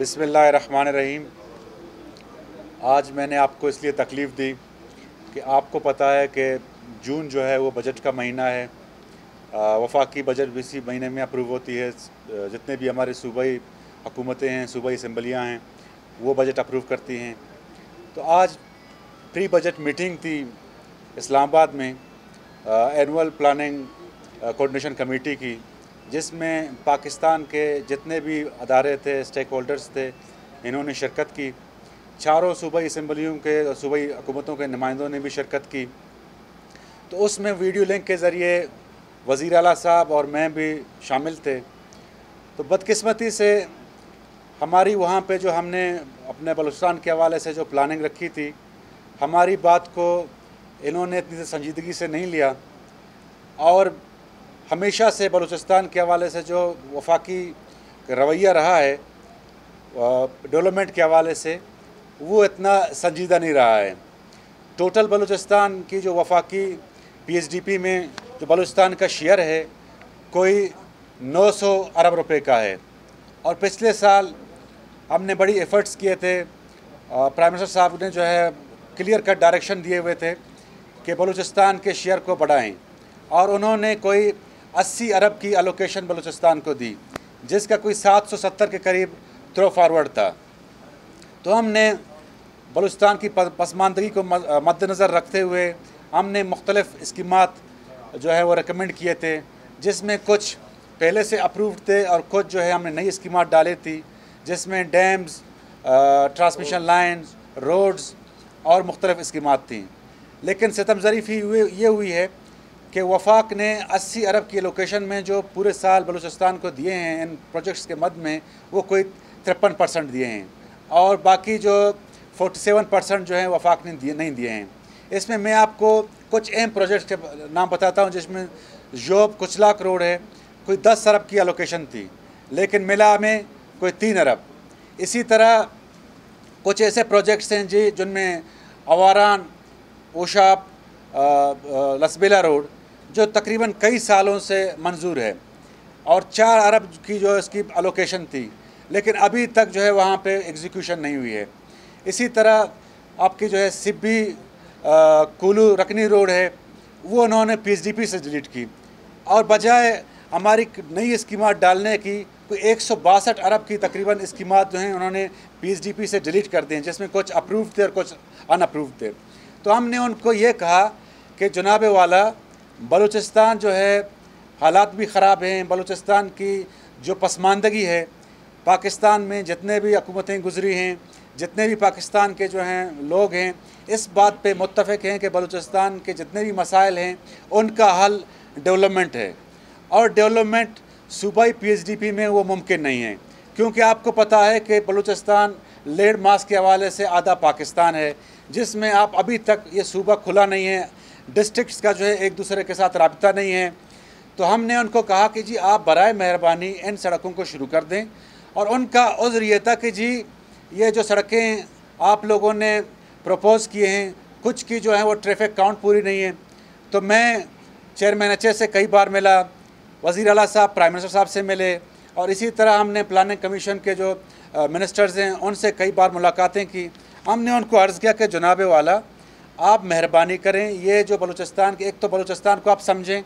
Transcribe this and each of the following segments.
बिसमीम आज मैंने आपको इसलिए तकलीफ़ दी कि आपको पता है कि जून जो है वो बजट का महीना है। वफाकी बजट भी इसी महीने में अप्रूव होती है। जितने भी हमारे सूबाई हुकूमतें हैं, सूबाई असम्बलियाँ हैं, वो बजट अप्रूव करती हैं। तो आज प्री बजट मीटिंग थी इस्लामाबाद में एनुअल प्लानिंग कोऑर्डिनेशन कमेटी की। जिसमें पाकिस्तान के जितने भी अदारे थे स्टेक होल्डर्स थे, इन्होंने शिरकत की। चारों सूबाई असम्बलियों के और सूबाई हुकूमतों के नुमाइंदों ने भी शिरकत की। तो उसमें वीडियो लिंक के ज़रिए वज़ी अला साहब और मैं भी शामिल थे। तो बदकिस्मती से हमारी वहाँ पे जो हमने अपने बलूचिस्तान के हवाले से जो प्लानिंग रखी थी, हमारी बात को इन्होंने इतनी संजीदगी से नहीं लिया। और हमेशा से बलूचिस्तान के हवाले से जो वफाकी रवैया रहा है डेवलपमेंट के हवाले से, वो इतना संजीदा नहीं रहा है। टोटल बलूचिस्तान की जो वफाकी पीएचडीपी में जो बलूचिस्तान का शेयर है, कोई 900 अरब रुपए का है। और पिछले साल हमने बड़ी एफ़र्ट्स किए थे। प्राइम मिनिस्टर साहब ने जो है क्लियर कट डायरेक्शन दिए हुए थे कि बलूचिस्तान के शेयर को बढ़ाएँ। और उन्होंने कोई 80 अरब की अलोकेशन बलूचिस्तान को दी, जिसका कोई 770 के करीब थ्रो फारवर्ड था। तो हमने बलूचिस्तान की पसमानदगी को मद्दनज़र रखते हुए हमने मुख्तलिफ़ स्कीमत जो है वो रिकमेंड किए थे, जिसमें कुछ पहले से अप्रूव्ड थे और कुछ जो है हमने नई स्कीमत डाली थी, जिसमें डैम्स ट्रांसमिशन लाइन रोड्स और मुख्तलिफ़ स्कीमत थी। लेकिन सितम ज़रीफ़ी ये हुई है कि वफाक ने 80 अरब की लोकेशन में जो पूरे साल बलूचिस्तान को दिए हैं, इन प्रोजेक्ट्स के मद में, वो कोई तिरपन परसेंट दिए हैं। और बाकी जो 47 परसेंट जो हैं, वफाक ने दिए, नहीं दिए हैं। इसमें मैं आपको कुछ अहम प्रोजेक्ट्स के नाम बताता हूँ, जिसमें जोब कुचलाक रोड है, कोई 10 अरब की अलोकेशन थी, लेकिन मिला में कोई तीन अरब। इसी तरह कुछ ऐसे प्रोजेक्ट्स हैं जी, जिनमें अवारान ओशाप लसबेला रोड जो तकरीबन कई सालों से मंजूर है। और चार अरब की जो इसकी अलोकेशन थी, लेकिन अभी तक जो है वहाँ पे एग्जीक्यूशन नहीं हुई है। इसी तरह आपकी जो है सिब्बी कुलू, रकनी रोड है, वो उन्होंने पी से डिलीट की। और बजाय हमारी नई स्कीमात डालने की कोई एक सौ बासठ अरब की तकरीबन स्कीमात जो हैं उन्होंने पी से डिलीट कर दी जिसमें कुछ अप्रूव थे और कुछ अनअप्रूव थे। तो हमने उनको ये कहा कि जनाब वाला बलूचिस्तान जो है, हालात भी ख़राब हैं। बलूचिस्तान की जो पसमानदगी है, पाकिस्तान में जितने भी हुकूमतें गुजरी हैं, जितने भी पाकिस्तान के जो हैं लोग हैं, इस बात पे मुतफ़ हैं कि बलूचिस्तान के जितने भी मसाइल हैं, उनका हल डेवलपमेंट है। और डेवलपमेंट सूबाई पीएचडीपी में वो मुमकिन नहीं है। क्योंकि आपको पता है कि बलूचिस्तान लेड मास के हवाले से आधा पाकिस्तान है, जिसमें आप अभी तक ये सूबा खुला नहीं है। डिस्ट्रिक्ट्स का जो है एक दूसरे के साथ रबता नहीं है। तो हमने उनको कहा कि जी, आप बर मेहरबानी इन सड़कों को शुरू कर दें और उनका उज़्र ये था कि जी, ये जो सड़कें आप लोगों ने प्रपोज़ किए हैं, कुछ की जो है वो ट्रैफ़िक काउंट पूरी नहीं है। तो मैं चेयरमैन एच से कई बार मिला वज़ी अला साहब प्राइम मिनिस्टर साहब से मिले और इसी तरह हमने प्लानिंग कमीशन के जो मिनिस्टर्स हैं, उनसे कई बार मुलाकातें की। हमने उनको अर्ज़ किया कि जनाब वाला आप मेहरबानी करें। ये जो बलूचिस्तान के एक तो बलूचिस्तान को आप समझें।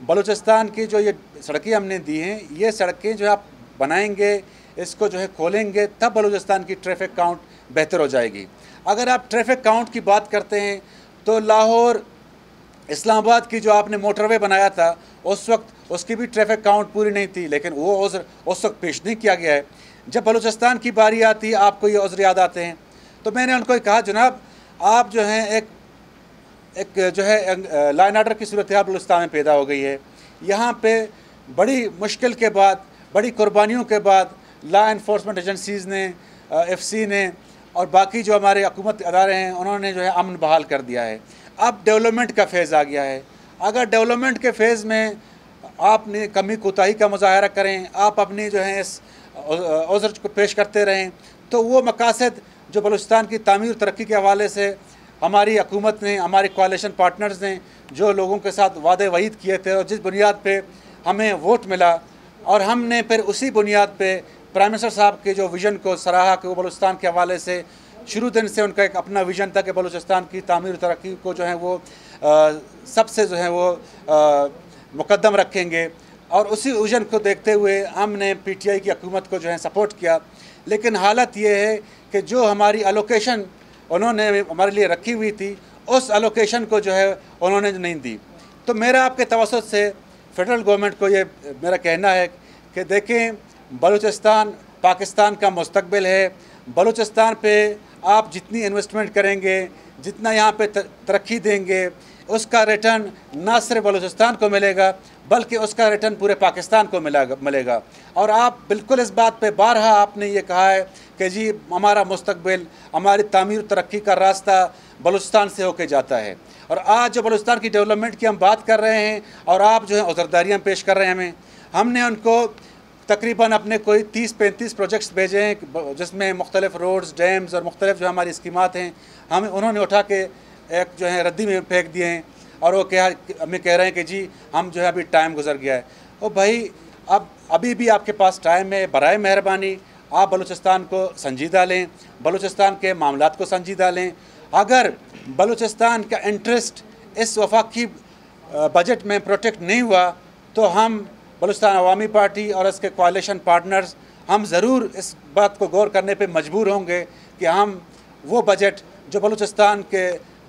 बलूचिस्तान की जो ये सड़कें हमने दी हैं, ये सड़कें जो आप बनाएँगे, इसको जो है खोलेंगे, तब बलूचिस्तान की ट्रैफ़िक काउंट बेहतर हो जाएगी। अगर आप ट्रैफ़िक काउंट की बात करते हैं तो लाहौर, इस्लामाबाद की जो आपने मोटरवे बनाया था, उस वक्त उसकी भी ट्रैफ़िक काउंट पूरी नहीं थी, लेकिन वो उज़र उस वक्त पेश नहीं किया गया है। जब बलूचिस्तान की बारी आती है आपको ये उज़र याद आते हैं। तो मैंने उनको कहा, जनाब आप जो हैं एक एक जो है लाइन आर्डर की सूरत बलुस्तान में पैदा हो गई है। यहाँ पे बड़ी मुश्किल के बाद, बड़ी कुर्बानियों के बाद लॉ इन्फोर्समेंट एजेंसीज़ ने एफ़ सी ने और बाकी जो हमारे हुकूमत अदारे हैं, उन्होंने जो है अमन बहाल कर दिया है। अब डेवलपमेंट का फ़ेज़ आ गया है। अगर डेवलपमेंट के फ़ेज़ में आपने कमी कोताही का मुजाहरा करें, आप अपनी जो है इस उज़र को पेश करते रहें तो वो मकासद जो बलूचिस्तान की तमीर तरक्की के हवाले से हमारी हकूमत ने, हमारे कोलेशन पार्टनर्स ने जो लोगों के साथ वादे वहीद किए थे और जिस बुनियाद पे हमें वोट मिला और हमने फिर उसी बुनियाद पे प्राइम मिनिस्टर साहब के जो विज़न को सराहा कि वो बलूचिस्तान के हवाले से शुरू दिन से उनका एक अपना विज़न था कि बलूचिस्तान की तमीर तरक्की को जो है वो सबसे जो है वो मुकदम रखेंगे। और उसी विज़न को देखते हुए हमने पीटीआई की हकूमत को जो है सपोर्ट किया। लेकिन हालत ये है कि जो हमारी अलोकेशन उन्होंने हमारे लिए रखी हुई थी, उस अलोकेशन को जो है उन्होंने नहीं दी। तो मेरा आपके तवसत से फेडरल गवर्नमेंट को ये मेरा कहना है कि देखें, बलूचिस्तान, पाकिस्तान का मुस्तबिल है। बलूचिस्तान पे आप जितनी इन्वेस्टमेंट करेंगे, जितना यहाँ पे तरक्की देंगे, उसका रिटर्न ना सिर्फ़ बलूचिस्तान को मिलेगा बल्कि उसका रिटर्न पूरे पाकिस्तान को मिला, मिलेगा। और आप बिल्कुल इस बात पे बारहा आपने ये कहा है कि जी, हमारा मुस्तबिल हमारी तमीर तरक्की का रास्ता बलूचिस्तान से होके जाता है। और आज जो बलूचिस्तान की डेवलपमेंट की हम बात कर रहे हैं और आप जो है उजरदारियाँ पेश कर रहे हैं हमें, हमने उनको तकरीबन अपने कोई तीस, पैंतीस प्रोजेक्ट्स भेजे हैं जिसमें मुख्तलिफ़ रोड्स, डैम्स और मुख्तलिफ़ जो हमारी स्कीमत हैं, हम उन्होंने उठा के एक जो है रद्दी में फेंक दिए हैं। और वो कह हमें कह रहे हैं कि जी, हम जो है अभी टाइम गुजर गया है। ओ भाई, अब, अभी भी आपके पास टाइम है बर मेहरबानी, आप बलूचिस्तान को संजीदा लें, बलूचिस्तान के मामला को संजीदा लें। अगर बलूचिस्तान का इंटरेस्ट इस वफाकी बजट में प्रोटेक्ट नहीं हुआ तो हम बलूचिस्तान अवामी पार्टी और इसके कोalition पार्टनर्स हम ज़रूर इस बात को गौर करने पे मजबूर होंगे कि हम वो बजट जो बलूचिस्तान के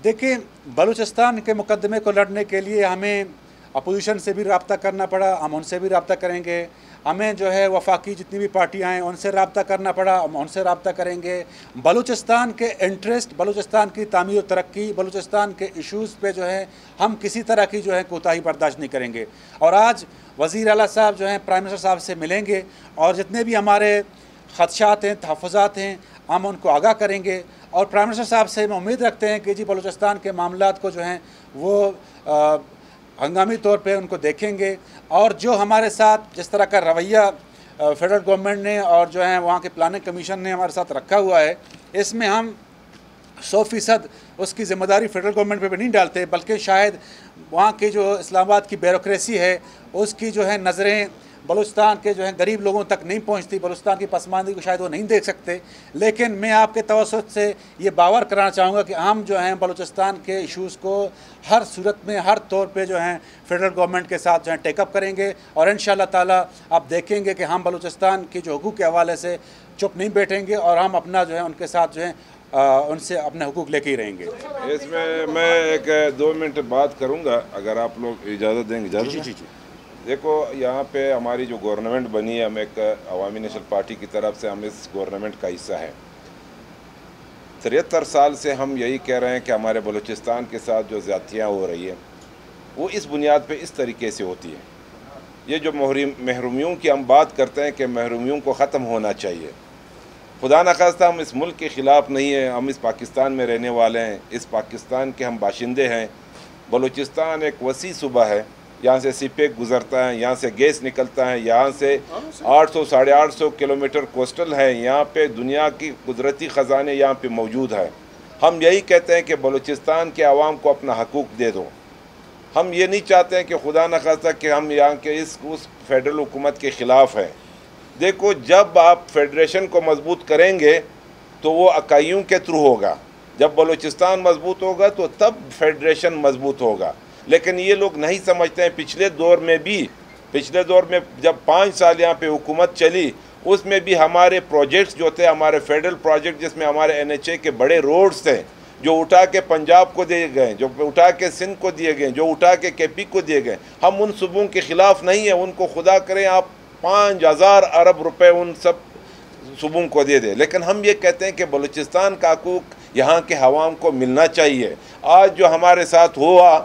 देखिए, बलूचिस्तान के मुकदमे को लड़ने के लिए हमें अपोजिशन से भी रबता करना पड़ा, हम उनसे भी रबता करेंगे। हमें जो है वफाकी जितनी भी पार्टियाँ हैं उनसे रबता करना पड़ा, हम उनसे रबता करेंगे। बलूचिस्तान के इंटरेस्ट बलूचिस्तान की तमीर तरक्की, बलूचिस्तान के इशूज़ पे जो है हम किसी तरह की जो है कोताही बर्दाश्त नहीं करेंगे। और आज वज़ी अला साहब जो हैं प्राइम मिनिस्टर साहब से मिलेंगे और जितने भी हमारे खदशात हैं तहफ़ात हैं, हम उनको आगाह करेंगे। और प्राइम मिनिस्टर साहब से हम उम्मीद रखते हैं कि जी बलूचिस्तान के मामला को जो हैं, वो हंगामी तौर पे उनको देखेंगे। और जो हमारे साथ जिस तरह का रवैया फेडरल गवर्नमेंट ने और जो है, वहाँ के प्लानिंग कमीशन ने हमारे साथ रखा हुआ है, इसमें हम सौ फ़ीसद उसकी ज़िम्मेदारी फेडरल गवर्नमेंट पे भी नहीं डालते, बल्कि शायद वहाँ की जो इस्लामाबाद की ब्यूरोक्रेसी है, उसकी जो है नज़रें बलूचिस्तान के जो है गरीब लोगों तक नहीं पहुँचती बलूचिस्तान की पसमानदगी को शायद वो नहीं देख सकते। लेकिन मैं आपके तवसत से ये बावर कराना चाहूँगा कि हम जो हैं बलूचिस्तान के इशूज़ को हर सूरत में हर तौर पर जो हैं फेडरल गवर्नमेंट के साथ जो है टेकअप करेंगे और इन ताला आप देखेंगे कि हम बलूचिस्तान के जो हकूक़ के हवाले से चुप नहीं बैठेंगे और हम अपना जो है उनके साथ जो है उनसे अपने हकूक़ लेके ही रहेंगे। इसमें मैं एक दो मिनट बात करूँगा अगर आप लोग इजाज़त देंगे। इजाज़त जी जी जी। देखो, यहाँ पे हमारी जो गवर्नमेंट बनी है, हम एक अवामी नेशनल पार्टी की तरफ़ से हम इस गवर्नमेंट का हिस्सा है। तिहत्तर साल से हम यही कह रहे हैं कि हमारे बलूचिस्तान के साथ जो ज़्यादतियाँ हो रही हैं, वो इस बुनियाद पे इस तरीके से होती है। ये जो महरूमियों की हम बात करते हैं कि महरूमियों को ख़त्म होना चाहिए। खुदा न खास्ता, हम इस मुल्क के ख़िलाफ़ नहीं हैं, हम इस पाकिस्तान में रहने वाले हैं, इस पाकिस्तान के हम बाशिंदे हैं। बलूचिस्तान एक वसी सूबा है यहाँ से सीपेक गुज़रता है, यहाँ से गैस निकलता है, यहाँ से 800 साढ़े आठ सौ किलोमीटर कोस्टल है, यहाँ पे दुनिया की कुदरती ख़जाने यहाँ पे मौजूद हैं। हम यही कहते हैं कि बलूचिस्तान के आवाम को अपना हकूक़ दे दो। हम ये नहीं चाहते हैं कि खुदा न खासा कि हम यहाँ के इस, उस फेडरल हुकूमत के ख़िलाफ़ हैं। देखो, जब आप फेडरेशन को मज़बूत करेंगे तो वो अकाइयों के थ्रू होगा। जब बलूचिस्तान मज़बूत होगा तो तब फेडरेशन मज़बूत होगा। लेकिन ये लोग नहीं समझते हैं। पिछले दौर में भी, पिछले दौर में जब पाँच साल यहाँ पे हुकूमत चली, उसमें भी हमारे प्रोजेक्ट्स जो थे, हमारे फेडरल प्रोजेक्ट जिसमें हमारे एनएचए के बड़े रोड्स थे, जो उठा के पंजाब को दिए गए, जो उठा के सिंध को दिए गए, जो उठा के के को दिए गए, हम उन सूबों के ख़िलाफ़ नहीं हैं। उनको खुदा करें, आप पाँच हज़ार अरब रुपए उन सब सूबों को दे दें। लेकिन हम ये कहते हैं कि बलूचिस्तान का हकूक यहाँ के हवाम को मिलना चाहिए। आज जो हमारे साथ हुआ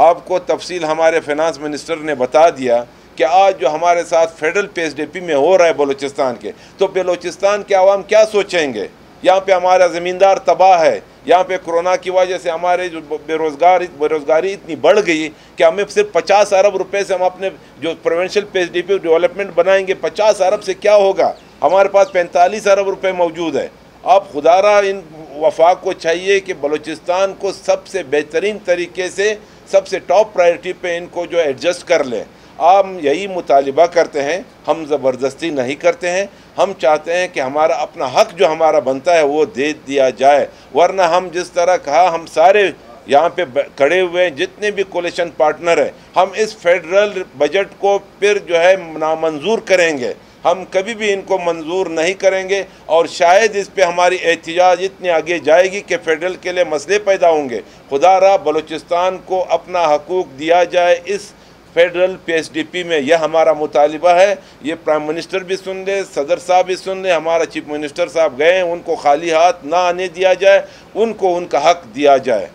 आपको तफसील हमारे फिनांस मिनिस्टर ने बता दिया कि आज जो हमारे साथ फेडरल पी में हो रहा है बलूचिस्तान के तो बलूचिस्तान के आवाम क्या सोचेंगे? यहाँ पे हमारा ज़मींदार तबाह है, यहाँ पे कोरोना की वजह से हमारे जो बेरोज़गार, बेरोज़गारी इतनी बढ़ गई कि हमें सिर्फ़ पचास अरब रुपए से हम अपने जो प्रोवेंशल पी डेवलपमेंट बनाएँगे, पचास अरब से क्या होगा? हमारे पास पैंतालीस अरब रुपए मौजूद है। आप खुदारा इन वफाक को चाहिए कि बलूचिस्तान को सबसे बेहतरीन तरीके से सबसे टॉप प्रायोरिटी पे इनको जो एडजस्ट कर लें। हम यही मुतालबा करते हैं, हम ज़बरदस्ती नहीं करते हैं। हम चाहते हैं कि हमारा अपना हक जो हमारा बनता है, वो दे दिया जाए। वरना हम जिस तरह कहा, हम सारे यहाँ पे खड़े हुए हैं, जितने भी कोलेशन पार्टनर हैं, हम इस फेडरल बजट को फिर जो है नामंजूर करेंगे। हम कभी भी इनको मंजूर नहीं करेंगे और शायद इस पर हमारी एहतजाज इतनी आगे जाएगी कि फेडरल के लिए मसले पैदा होंगे। खुदा रहा बलूचिस्तान को अपना हकूक़ दिया जाए, इस फेडरल पीएसडीपी में यह हमारा मुतालबा है। ये प्राइम मिनिस्टर भी सुन ले, सदर साहब भी सुन ले, हमारा चीफ मिनिस्टर साहब गए उनको खाली हाथ ना आने दिया जाए, उनको उनका हक दिया जाए।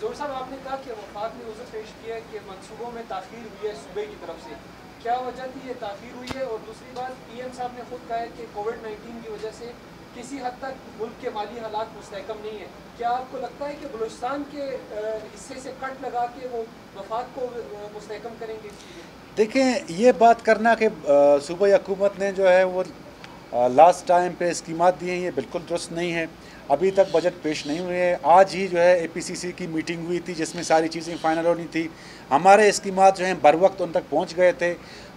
ज़ोर साहब, आपने कहा कि वफाक ने पेश किया कि मनसूबों में ताखीर हुई है सूबे की तरफ़ से। क्या वजह थी? ये ताखीर हुई है। और दूसरी बात, पीएम साहब ने खुद कहा है कि कोविड नाइन्टीन की वजह से किसी हद तक मुल्क के माली हालात मुस्तकम नहीं है। क्या आपको लगता है कि बलूचिस्तान के हिस्से से कट लगा के वो वफाक को मुस्तकम करेंगे? देखें ये बात करना कि सूबाई हुकूमत ने जो है वो लास्ट टाइम पे स्कीमात दी हैं, ये बिल्कुल दुरुस्त नहीं है। अभी तक बजट पेश नहीं हुए हैं। आज ही जो है एपीसीसी की मीटिंग हुई थी, जिसमें सारी चीज़ें फाइनल होनी थी। हमारे स्कीमात जो हैं, बर वक्त उन तक पहुँच गए थे।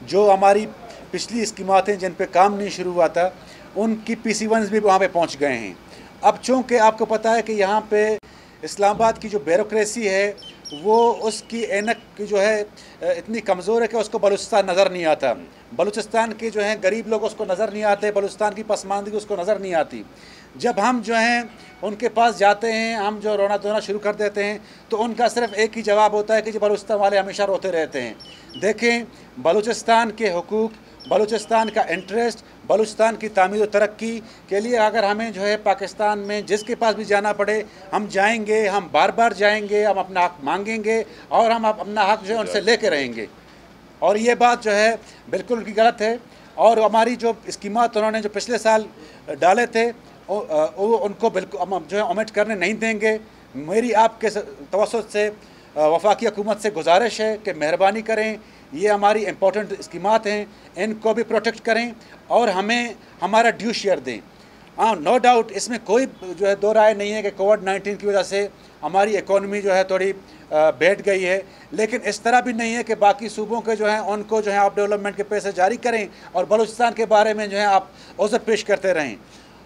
जो हमारी पिछली स्कीमात हैं जिन पर काम नहीं शुरू हुआ था, उनकी पी सी भी वहाँ पर पहुँच गए हैं। अब चूँकि आपको पता है कि यहाँ पर इस्लामाबाद की जो ब्यूरोसी है वो उसकी एनक की जो है इतनी कमज़ोर है कि उसको बलूचिस्तान नज़र नहीं आता। बलूचिस्तान के जो हैं, गरीब लोग उसको नज़र नहीं आते, बलूचिस्तान की पसमानदगी उसको नज़र नहीं आती। जब हम जो हैं, उनके पास जाते हैं, हम जो रोना धोना शुरू कर देते हैं तो उनका सिर्फ़ एक ही जवाब होता है कि जो बलूचिस्तान वाले हमेशा रोते रहते हैं। देखें, बलूचिस्तान के हकूक़, बलूचिस्तान का इंटरेस्ट बलूचिस्तान की तमीर तरक्की के लिए अगर हमें जो है पाकिस्तान में जिसके पास भी जाना पड़े, हम जाएँगे, हम बार बार जाएँगे, हम अपना हक मांगेंगे और हम अपना हक जो है उनसे लेके रहेंगे। और ये बात जो है बिल्कुल की गलत है। और हमारी जो स्कीमत उन्होंने जो पिछले साल डाले थे वो उनको बिल्कुल जो है ओमिट करने नहीं देंगे। मेरी आपके तवसत से वफाकी हुकूमत से गुजारिश है कि मेहरबानी करें। ये हमारी इम्पोर्टेंट स्कीमात हैं, इनको भी प्रोटेक्ट करें और हमें हमारा ड्यू शेयर दें। हाँ नो डाउट इसमें कोई जो है दो राय नहीं है कि कोविड नाइन्टीन की वजह से हमारी इकोनॉमी जो है थोड़ी बैठ गई है। लेकिन इस तरह भी नहीं है कि बाकी सूबों के जो हैं, उनको जो है आप डेवलपमेंट के पैसे जारी करें और बलूचिस्तान के बारे में जो है आप उज़र पेश करते रहें।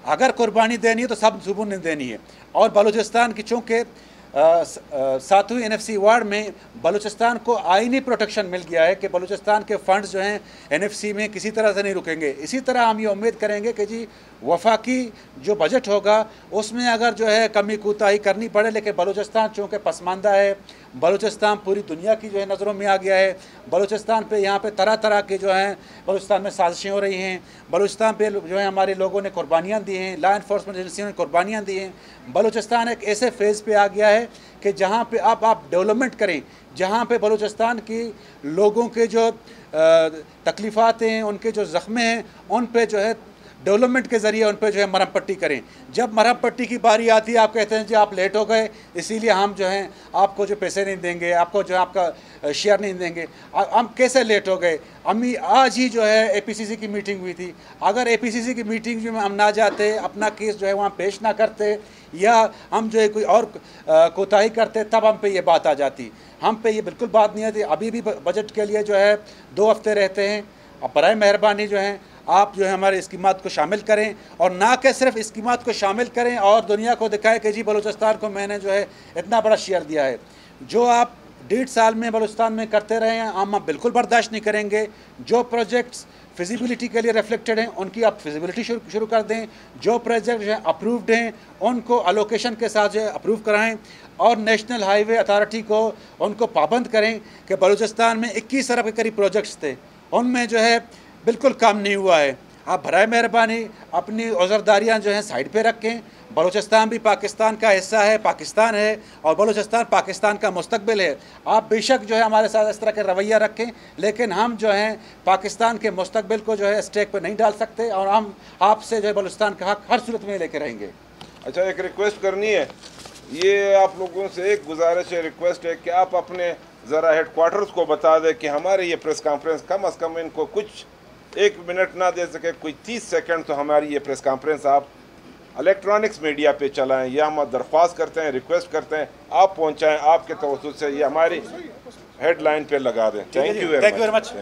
अगर कुर्बानी देनी है तो सब सूबों ने देनी है। और बलूचिस्तान की चूँकि सातवीं एन एफ़ सी वार्ड में बलूचिस्तान को आइनी प्रोटेक्शन मिल गया है कि बलूचिस्तान के फंड्स जो हैं एन एफ़ सी में किसी तरह से नहीं रुकेंगे। इसी तरह हम ये उम्मीद करेंगे कि जी, वफाकी जो बजट होगा, उसमें अगर जो है कमी कोताही करनी पड़े, लेकिन बलूचिस्तान चूँकि पसमानदा है, बलूचिस्तान पूरी दुनिया की जो है नज़रों में आ गया है। बलूचिस्तान पे यहाँ पे तरह तरह के जो हैं, बलूचिस्तान में साजिशें हो रही हैं। बलूचिस्तान पे जो है हमारे लोगों ने कुर्बानियाँ दी हैं लॉ इन्फोर्समेंट एजेंसियों ने कुर्बानियाँ दी हैं। बलूचिस्तान एक ऐसे फ़ेज़ पे आ गया है कि जहाँ पे आप आप डेवलपमेंट करें, जहाँ पे बलूचिस्तान की लोगों के जो तकलीफें हैं, उनके जो ज़ख्मे हैं, उन पे जो है डेवलपमेंट के ज़रिए उन पर जो है मरम पट्टी करें। जब मरम पट्टी की बारी आती है, आप कहते हैं जी आप लेट हो गए, इसीलिए हम जो हैं, आपको जो पैसे नहीं देंगे, आपको जो आपका शेयर नहीं देंगे। हम कैसे लेट हो गए? अम्मी, आज ही जो है एपीसीसी की मीटिंग हुई थी। अगर एपीसीसी की मीटिंग में हम ना जाते, अपना केस जो है वहाँ पेश ना करते, या हम जो है कोई और कोताही करते, तब हम पे ये बात आ जाती। हम पे ये बिल्कुल बात नहीं आती। अभी भी बजट के लिए जो है दो हफ़्ते रहते हैं। अब बर मेहरबानी जो है आप जो है हमारे स्कीमत को शामिल करें और ना कि सिर्फ़ स्कीमत को शामिल करें और दुनिया को दिखाएँ कि जी बलूचिस्तान को मैंने जो है इतना बड़ा शेयर दिया है। जो आप डेढ़ साल में बलूचिस्तान में करते रहे हैं, हम आप बिल्कुल बर्दाश्त नहीं करेंगे। जो प्रोजेक्ट्स फिजिबिलिटी के लिए रिफ्लेक्टेड हैं, उनकी आप फिजिबिलिटी शुरू कर दें। जो प्रोजेक्ट है अप्रूव्ड हैं, उनको अलोकेशन के साथ जो है अप्रूव कराएँ और नेशनल हाईवे अथॉरिटी को, उनको पाबंद करें कि बलूचिस्तान में 21 अरब के करीब प्रोजेक्ट्स थे। उनमें जो है बिल्कुल काम नहीं हुआ है। आप बर मेहरबानी, अपनी औज़रदारियाँ जो हैं साइड पे रखें। बलूचिस्तान भी पाकिस्तान का हिस्सा है, पाकिस्तान है, और बलूचिस्तान पाकिस्तान का मुस्तबिल है। आप बेशक जो है हमारे साथ इस तरह का रवैया रखें, लेकिन हम जो हैं पाकिस्तान के मुस्तबिल को जो है स्टेक पर नहीं डाल सकते, और हम आपसे जो है बलूचिस्तान का हक हर सूरत में लेके रहेंगे। अच्छा एक रिक्वेस्ट करनी है। ये आप लोगों से एक गुजारिश है, रिक्वेस्ट है कि आप अपने ज़रा हेड क्वार्टर्स को बता दें कि हमारे ये प्रेस कॉन्फ्रेंस कम अज़ कम इनको कुछ एक मिनट ना दे सके कोई तीस सेकंड तो हमारी ये प्रेस कॉन्फ्रेंस आप इलेक्ट्रॉनिक्स मीडिया पे चलाएँ यह हम दरख्वास्त करते हैं रिक्वेस्ट करते हैं आप पहुंचाएँ आपके तवसत से ये हमारी हेडलाइन पे लगा दें। Thank you thank you very much